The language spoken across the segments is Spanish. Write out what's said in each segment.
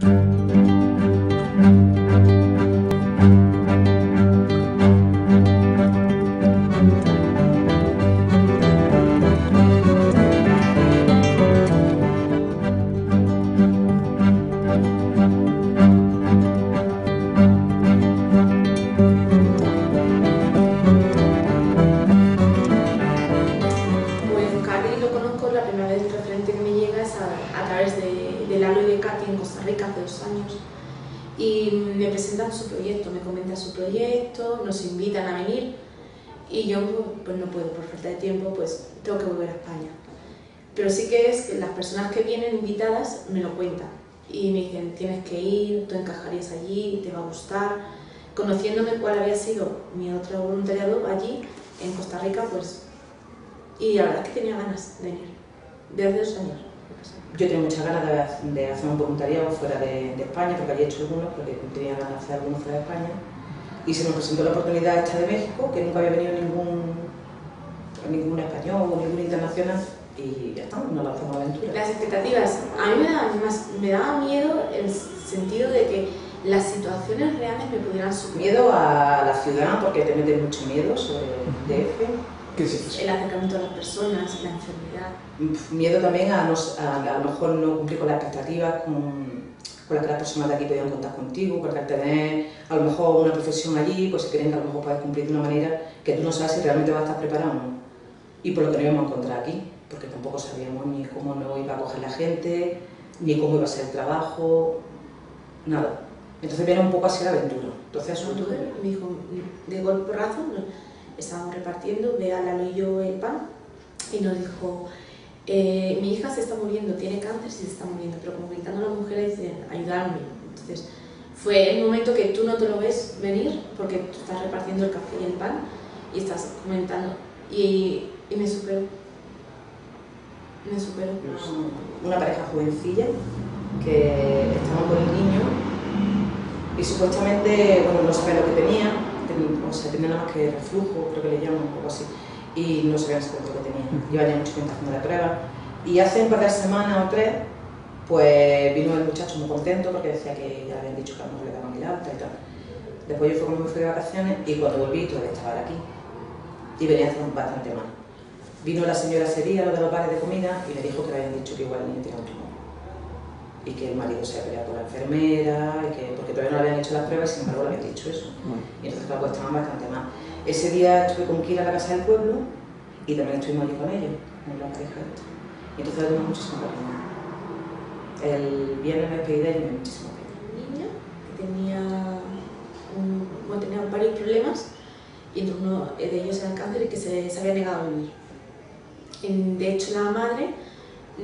Pues En Costa Rica hace dos años. Y me presentan su proyecto, me comentan su proyecto, nos invitan a venir y yo pues no puedo, por falta de tiempo, pues tengo que volver a España. Pero sí que es que las personas que vienen invitadas me lo cuentan y me dicen, tienes que ir, tú encajarías allí, te va a gustar. Conociéndome cuál había sido mi otro voluntariado allí, en Costa Rica, pues y la verdad es que tenía ganas de venir, de hace dos años. Yo tenía muchas ganas de, de hacer un voluntariado fuera de, de, España, porque había hecho algunos, porque tenía ganas de hacer algunos fuera de España. Y se nos presentó la oportunidad esta de México, que nunca había venido ningún, ningún español o ningún internacional, y ya estamos, nos lanzamos la aventura. Las expectativas, a mí me daba, más, me daba miedo el sentido de que las situaciones reales me pudieran superar. Miedo a la ciudad, porque te meten mucho miedo sobre el DF. El acercamiento a las personas, la enfermedad. Miedo también a, nos, a, a lo mejor no cumplir con las expectativas con, con las que las personas de aquí podían contar contigo, porque al tener a lo mejor una profesión allí, pues se creen que a lo mejor puedes cumplir de una manera que tú no sabes si realmente vas a estar preparado o no. Y por lo que no íbamos a encontrar aquí, porque tampoco sabíamos ni cómo nos iba a coger la gente, ni cómo iba a ser el trabajo, nada. Entonces viene un poco así la aventura. Entonces, eso me dijo, de golpe porrazo, estábamos repartiendo, ve a Lalo y yo el pan y nos dijo, eh, mi hija se está muriendo, tiene cáncer y se está muriendo, pero como gritando a las mujeres dicen, ayudarme. Entonces fue el momento que tú no te lo ves venir porque tú estás repartiendo el café y el pan y estás comentando y, y me superó. Me superó. Una pareja jovencilla que estaban con el niño y supuestamente, bueno, no sabía lo que tenía, o sea, tenía nada más que reflujo, creo que le llaman, o algo así, y no sabían exactamente lo que tenía. Llevan ya mucho tiempo haciendo la prueba. Y hace un par de semanas o tres, pues vino el muchacho muy contento porque decía que ya le habían dicho que a lo mejor le daban el alta y tal. Después yo fue cuando me fui de vacaciones y cuando volví todavía estaba aquí. Y venía haciendo bastante mal. Vino la señora ese día, lo de los bares de comida, y le dijo que le habían dicho que igual el niño tenía un tumor. Y que el marido se había peleado con la enfermera, y que, porque todavía no le habían hecho las pruebas y sin embargo le habían dicho eso. Y entonces la pues estaban bastante mal. Ese día estuve con Kira a la casa del pueblo y también estuvimos allí con ellos, con la pareja esta. Y entonces le tuvimos muchísimo cariño. El viernes me despedí de y me muchísimo cariño. niña que tenía, un, bueno, tenía varios problemas y uno de ellos era el cáncer y que se, se había negado a vivir. De hecho, la madre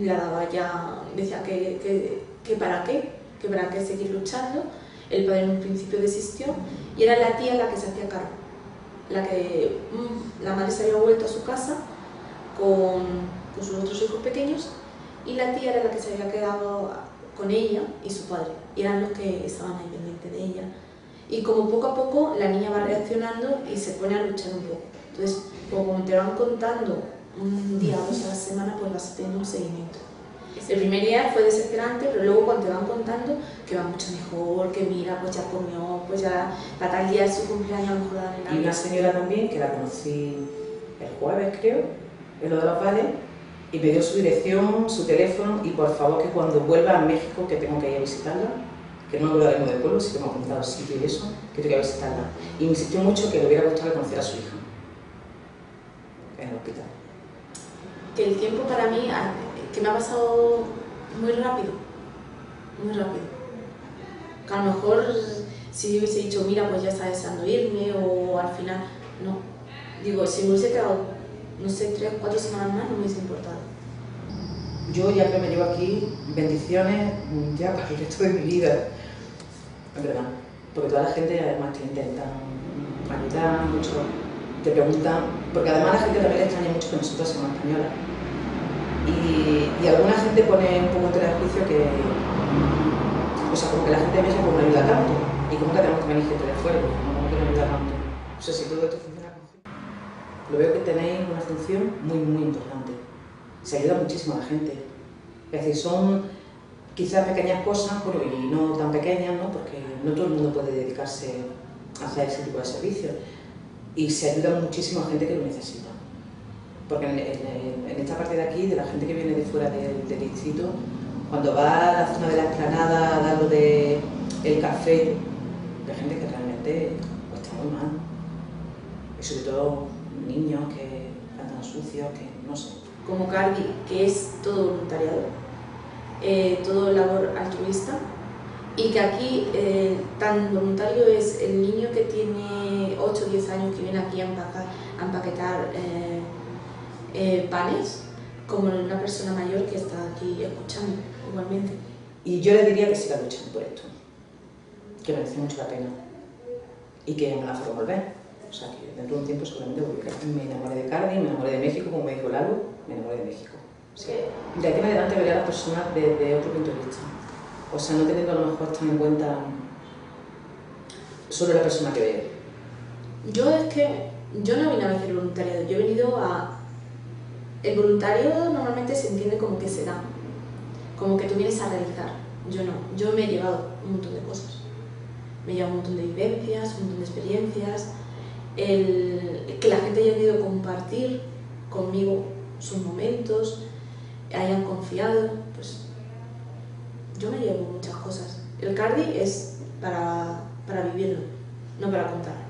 la daba ya, decía que, que, para qué, que para qué seguir luchando. El padre en un principio desistió y era la tía la que se hacía cargo. La que mmm, la madre se había vuelto a su casa con, con sus otros hijos pequeños y la tía era la que se había quedado con ella y su padre. Y eran los que estaban ahí pendientes de ella. Y como poco a poco la niña va reaccionando y se pone a luchar un poco. Entonces, como te van contando un día o dos a la semana, pues vas teniendo un seguimiento. El primer día fue desesperante, pero luego cuando te van contando que va mucho mejor, que mira, pues ya comió, pues ya para tal día de su cumpleaños a lo mejor Y una señora también, que la conocí el jueves creo, en lo de los vales, y me dio su dirección, su teléfono, y por favor que cuando vuelva a México, que tengo que ir a visitarla, que no hablaremos del pueblo, sí que hemos comentado el sitio y eso, que tengo que ir a visitarla. Y me insistió mucho que le hubiera gustado conocer a su hija en el hospital. Que el tiempo para mí, que me ha pasado muy rápido, muy rápido. Que a lo mejor si yo hubiese dicho, mira, pues ya está deseando irme, o al final, no. Digo, si me hubiese quedado, no sé, tres cuatro semanas más, no me hubiese importado. Yo ya que me llevo aquí bendiciones ya para el resto de mi vida, es verdad, porque toda la gente además te intenta ayudar mucho, te preguntan, porque además la gente también extraña mucho que nosotros somos españolas. Y, alguna gente pone un poco entre juicio que, o sea, como que la gente de México no ayuda tanto, y como que tenemos que venir gente de fuera, como que no ayuda tanto. O sea, si todo esto funciona como lo veo que tenéis una función muy, muy importante. Se ayuda muchísimo a la gente. Es decir, son quizás pequeñas cosas, pero y no tan pequeñas, ¿no? porque no todo el mundo puede dedicarse a hacer ese tipo de servicios. Y se ayuda muchísimo a gente que lo necesita. Porque en, esta parte de aquí, de la gente que viene de fuera del, distrito, cuando va a la zona de la explanada a dar lo de el café, hay gente que realmente está muy mal. Y sobre todo niños que andan sucios, que no sé. Como Cardi, que es todo voluntariado, eh, todo labor altruista, y que aquí eh, tan voluntario es el niño que tiene 8 o 10 años que viene aquí a, empaquetar eh, eh, panes, como una persona mayor que está aquí escuchando igualmente. Y yo le diría que siga luchando por esto, que merece mucho la pena y que me la hace volver. O sea, que dentro de un tiempo seguramente volveré. Me enamoré de Cardi, me enamoré de México, como me dijo Lalo, me enamoré de México. Sí. De aquí en adelante veré a las personas desde otro punto de vista o sea, no teniendo a lo mejor tan en cuenta solo la persona que veo. Yo es que, yo no vine a hacer voluntariado, yo he venido a... El voluntariado normalmente se entiende como que se da, como que tú vienes a realizar. Yo no, yo me he llevado un montón de cosas. Me he llevado un montón de vivencias, un montón de experiencias, el, que la gente haya querido compartir conmigo sus momentos, hayan confiado, yo me llevo muchas cosas. El cardi es para, para vivirlo, no para contar.